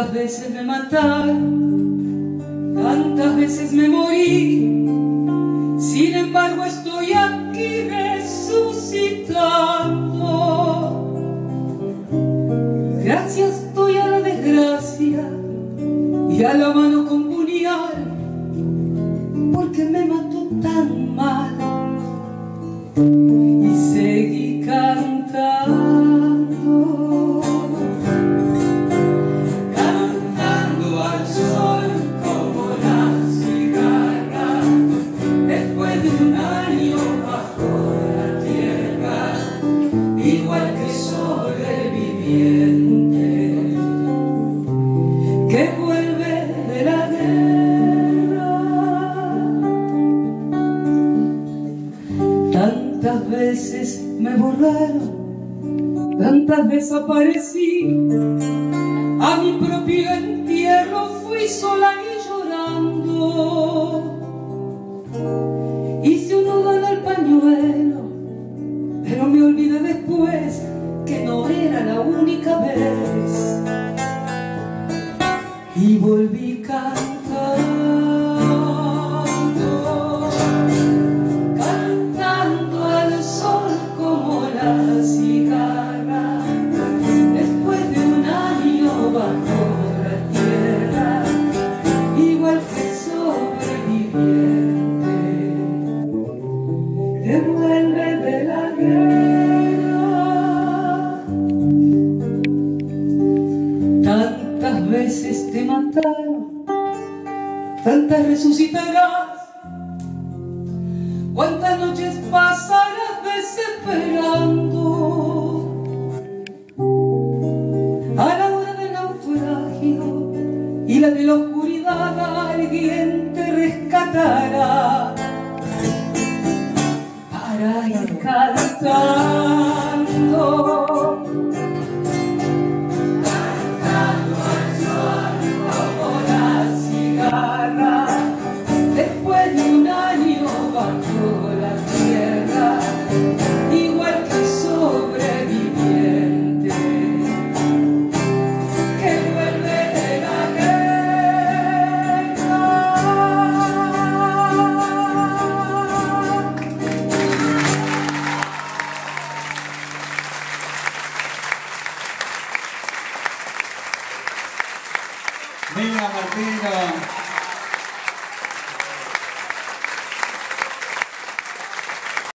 Tantas veces me mataron, tantas veces me morí, sin embargo estoy aquí resucitando. Gracias estoy a la desgracia y a la mano puñal, porque me mató tan mal igual que sobreviviente que vuelve de la guerra. Tantas veces me borraron, tantas desaparecí, a mi propio entierro fui sola y llorando. Y volví te este mataron, tantas resucitarás, cuántas noches pasarás desesperando. A la hora del naufragio y la de la oscuridad alguien te rescatará para ir cantando. Viva Martina.